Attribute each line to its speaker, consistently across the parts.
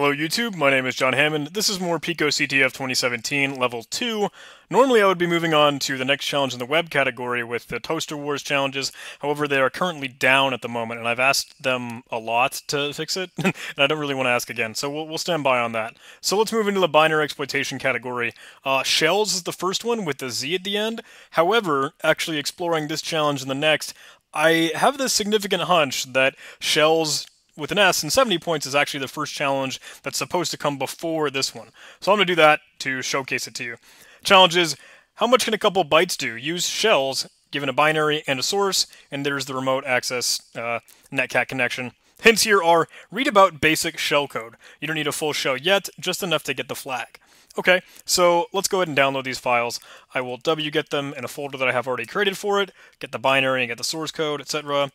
Speaker 1: Hello YouTube, my name is John Hammond. This is more Pico CTF 2017 Level 2. Normally I would be moving on to the next challenge in the web category with the Toaster Wars challenges, however they are currently down at the moment and I've asked them a lot to fix it, and I don't really want to ask again, so we'll, we'll stand by on that. So let's move into the binary exploitation category. Uh, shells is the first one with the Z at the end, however, actually exploring this challenge and the next, I have this significant hunch that shells with an S, and 70 points is actually the first challenge that's supposed to come before this one. So I'm going to do that to showcase it to you. Challenge is, how much can a couple bytes do? Use shells, given a binary and a source, and there's the remote access uh, netcat connection. Hints here are, read about basic shellcode. You don't need a full shell yet, just enough to get the flag. Okay, so let's go ahead and download these files. I will wget them in a folder that I have already created for it, get the binary and get the source code, etc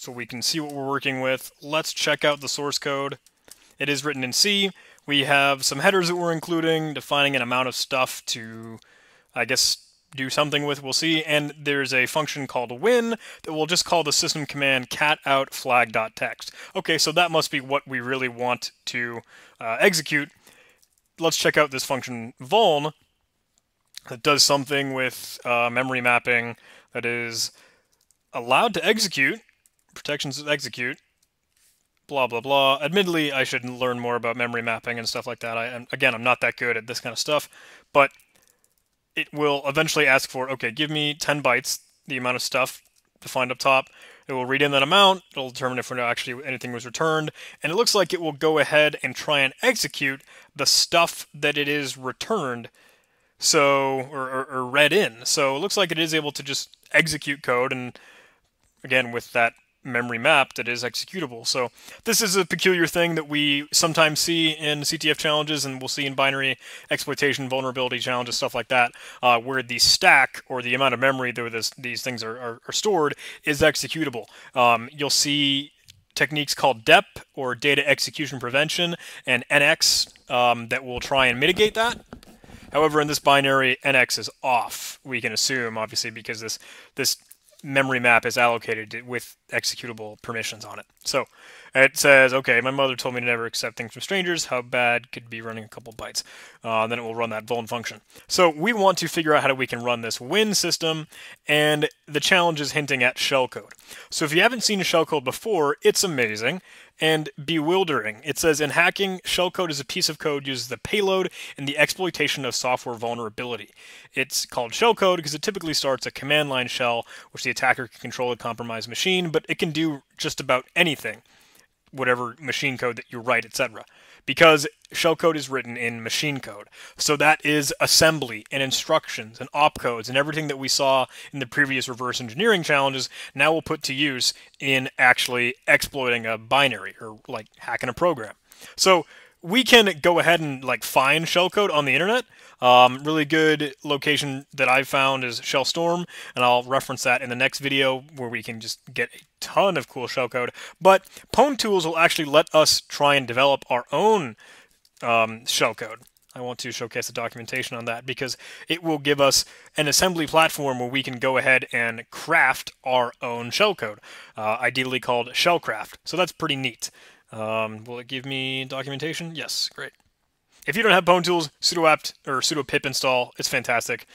Speaker 1: so we can see what we're working with. Let's check out the source code. It is written in C. We have some headers that we're including, defining an amount of stuff to, I guess, do something with, we'll see. And there's a function called win that we'll just call the system command cat out cat_out_flag.txt. Okay, so that must be what we really want to uh, execute. Let's check out this function vuln that does something with uh, memory mapping that is allowed to execute protections execute, blah, blah, blah. Admittedly, I should learn more about memory mapping and stuff like that. I am, Again, I'm not that good at this kind of stuff, but it will eventually ask for, okay, give me 10 bytes, the amount of stuff defined up top. It will read in that amount. It'll determine if actually anything was returned. And it looks like it will go ahead and try and execute the stuff that it is returned so or, or, or read in. So it looks like it is able to just execute code and again with that memory map that is executable. So this is a peculiar thing that we sometimes see in CTF challenges and we'll see in binary exploitation vulnerability challenges, stuff like that, uh, where the stack or the amount of memory that this, these things are, are, are, stored is executable. Um, you'll see techniques called DEP or data execution prevention and NX um, that will try and mitigate that. However, in this binary, NX is off. We can assume, obviously, because this this memory map is allocated with executable permissions on it. So it says, okay, my mother told me to never accept things from strangers. How bad could be running a couple bytes? Uh, then it will run that vuln function. So we want to figure out how we can run this win system, and the challenge is hinting at shellcode. So if you haven't seen a shellcode before, it's amazing and bewildering. It says in hacking, shellcode is a piece of code uses the payload in the exploitation of software vulnerability. It's called shellcode because it typically starts a command line shell, which the attacker can control a compromised machine, but it can do just about anything, whatever machine code that you write, etc because shellcode is written in machine code. So that is assembly and instructions and opcodes and everything that we saw in the previous reverse engineering challenges now we'll put to use in actually exploiting a binary or like hacking a program. So we can go ahead and like find shellcode on the internet. Um, really good location that I've found is Shellstorm, and I'll reference that in the next video where we can just get a ton of cool shellcode. But Pwn Tools will actually let us try and develop our own um, shellcode. I want to showcase the documentation on that because it will give us an assembly platform where we can go ahead and craft our own shellcode, uh, ideally called Shellcraft. So that's pretty neat. Um, will it give me documentation? Yes, great. If you don't have bone Tools, sudo apt or sudo pip install. It's fantastic.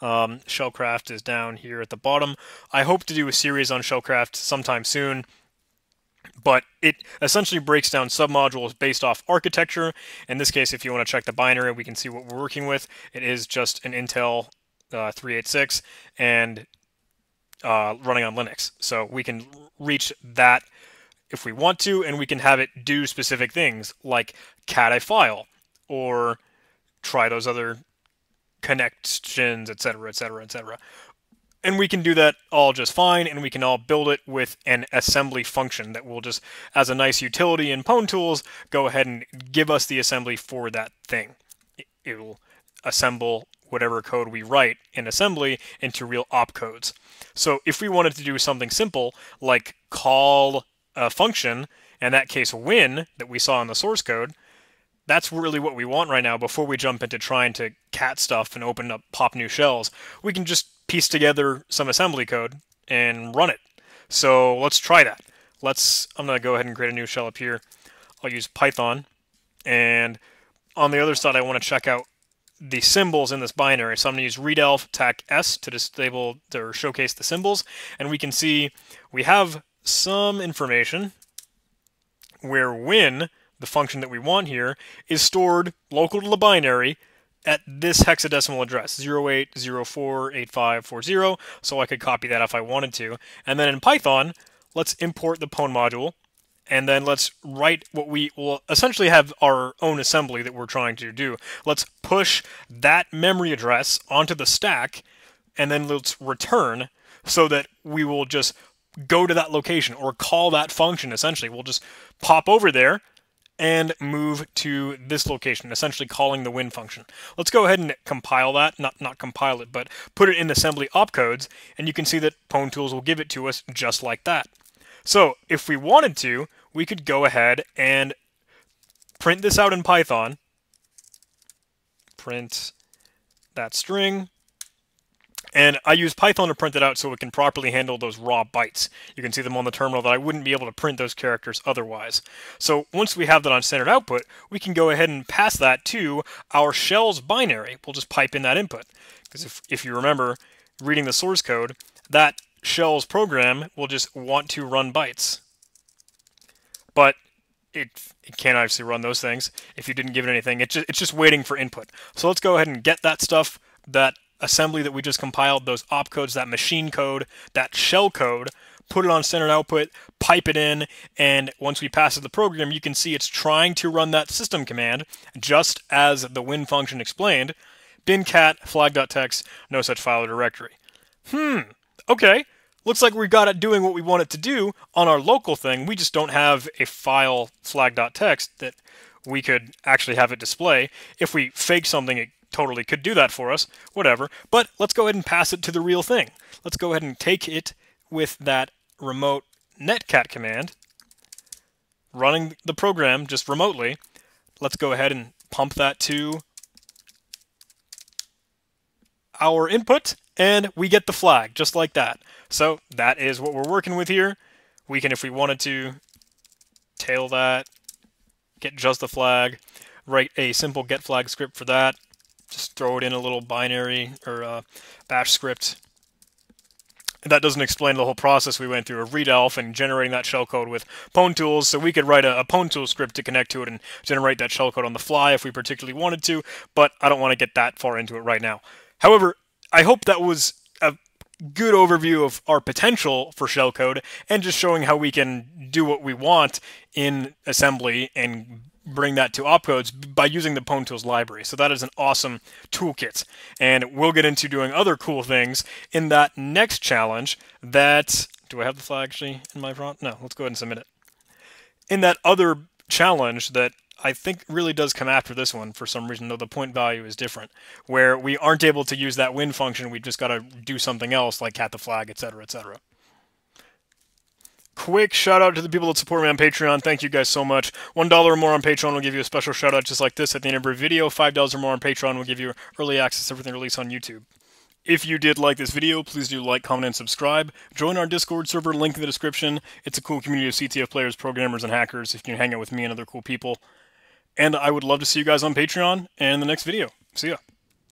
Speaker 1: Um, Shellcraft is down here at the bottom. I hope to do a series on Shellcraft sometime soon, but it essentially breaks down submodules based off architecture. In this case, if you want to check the binary, we can see what we're working with. It is just an Intel uh, 386 and uh, running on Linux. So we can reach that if we want to, and we can have it do specific things like cat a file or try those other connections, etc., etc., etc. And we can do that all just fine, and we can all build it with an assembly function that will just, as a nice utility in Pwn Tools, go ahead and give us the assembly for that thing. It will assemble whatever code we write in assembly into real opcodes. So if we wanted to do something simple, like call a function, in that case win, that we saw in the source code, that's really what we want right now before we jump into trying to cat stuff and open up pop new shells. We can just piece together some assembly code and run it. So let's try that. Let's, I'm going to go ahead and create a new shell up here. I'll use Python And on the other side, I want to check out the symbols in this binary. So I'm going to use readelf tac s to disable or showcase the symbols. And we can see we have some information where win, the function that we want here, is stored local to the binary at this hexadecimal address, 08048540, so I could copy that if I wanted to. And then in Python, let's import the pwn module, and then let's write what we will essentially have our own assembly that we're trying to do. Let's push that memory address onto the stack, and then let's return so that we will just go to that location or call that function essentially. We'll just pop over there, and move to this location, essentially calling the win function. Let's go ahead and compile that, not, not compile it, but put it in assembly opcodes, and you can see that pwnTools will give it to us just like that. So if we wanted to, we could go ahead and print this out in Python, print that string, and I use Python to print it out so it can properly handle those raw bytes. You can see them on the terminal that I wouldn't be able to print those characters otherwise. So once we have that on standard output, we can go ahead and pass that to our shell's binary. We'll just pipe in that input. Because if, if you remember reading the source code, that shell's program will just want to run bytes. But it, it can't actually run those things if you didn't give it anything. It just, it's just waiting for input. So let's go ahead and get that stuff that assembly that we just compiled, those opcodes, that machine code, that shell code, put it on standard output, pipe it in, and once we pass it the program, you can see it's trying to run that system command, just as the win function explained, bin cat flag.txt, no such file or directory. Hmm, okay. Looks like we got it doing what we want it to do on our local thing. We just don't have a file flag.txt that we could actually have it display. If we fake something, it totally could do that for us, whatever. But let's go ahead and pass it to the real thing. Let's go ahead and take it with that remote netcat command, running the program just remotely. Let's go ahead and pump that to our input, and we get the flag, just like that. So that is what we're working with here. We can, if we wanted to, tail that, get just the flag, write a simple get flag script for that, just throw it in a little binary or a bash script. That doesn't explain the whole process we went through of readelf and generating that shellcode with pwnTools, so we could write a, a pwnTool script to connect to it and generate that shellcode on the fly if we particularly wanted to, but I don't want to get that far into it right now. However, I hope that was good overview of our potential for shellcode and just showing how we can do what we want in assembly and bring that to opcodes by using the pwnTools library. So that is an awesome toolkit. And we'll get into doing other cool things in that next challenge that... Do I have the flag actually in my front? No, let's go ahead and submit it. In that other challenge that I think really does come after this one for some reason, though the point value is different, where we aren't able to use that win function, we've just got to do something else like cat the flag, etc., etc. Quick shout out to the people that support me on Patreon. Thank you guys so much. $1 or more on Patreon will give you a special shout out just like this at the end of every video. $5 or more on Patreon will give you early access to everything released on YouTube. If you did like this video, please do like, comment, and subscribe. Join our Discord server, link in the description. It's a cool community of CTF players, programmers, and hackers if you can hang out with me and other cool people. And I would love to see you guys on Patreon and the next video. See ya.